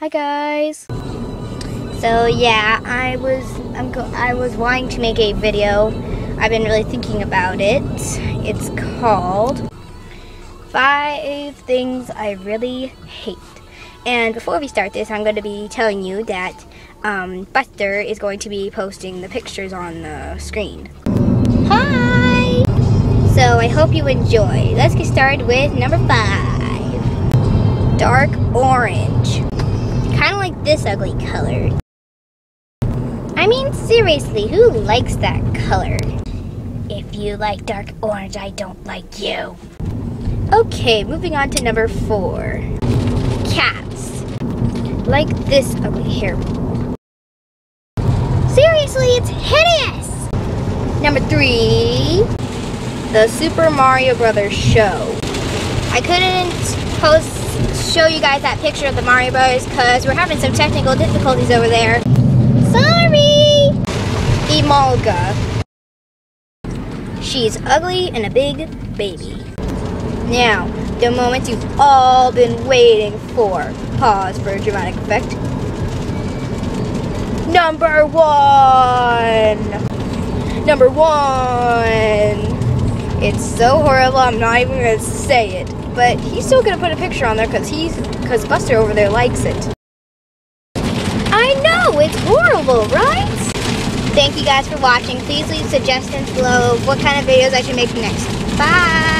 Hi guys. So yeah, I was I'm I was wanting to make a video. I've been really thinking about it. It's called Five Things I Really Hate. And before we start this, I'm going to be telling you that um, Buster is going to be posting the pictures on the screen. Hi! So I hope you enjoy. Let's get started with number five. Dark orange. Kind of like this ugly color. I mean, seriously, who likes that color? If you like dark orange, I don't like you. Okay, moving on to number four. Cats. Like this ugly hair. Seriously, it's hideous! Number three, the Super Mario Brothers show. I couldn't post show you guys that picture of the Mario Brothers because we're having some technical difficulties over there. Sorry! Emolga. She's ugly and a big baby. Now, the moment you've all been waiting for. Pause for dramatic effect. Number one! Number one! It's so horrible, I'm not even gonna say it. But he's still gonna put a picture on there because he's because Buster over there likes it. I know, it's horrible, right? Thank you guys for watching. Please leave suggestions below of what kind of videos I should make next. Bye!